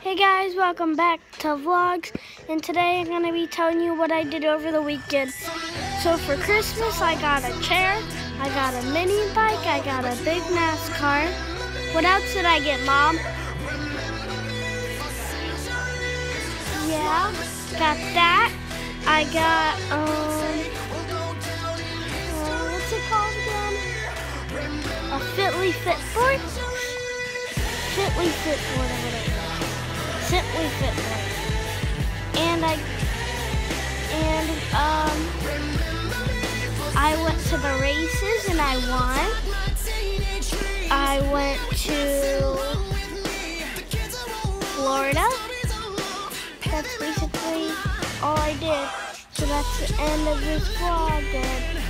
Hey guys, welcome back to vlogs. And today I'm going to be telling you what I did over the weekend. So for Christmas, I got a chair, I got a mini bike, I got a big NASCAR. What else did I get, Mom? Yeah, got that. I got, um, uh, what's it called again? A Fitly Fitboard? Fitly Fitboard, And I, and, um, I went to the races and I won. I went to Florida. That's basically all I did. So that's the end of this vlog.